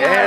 Yeah.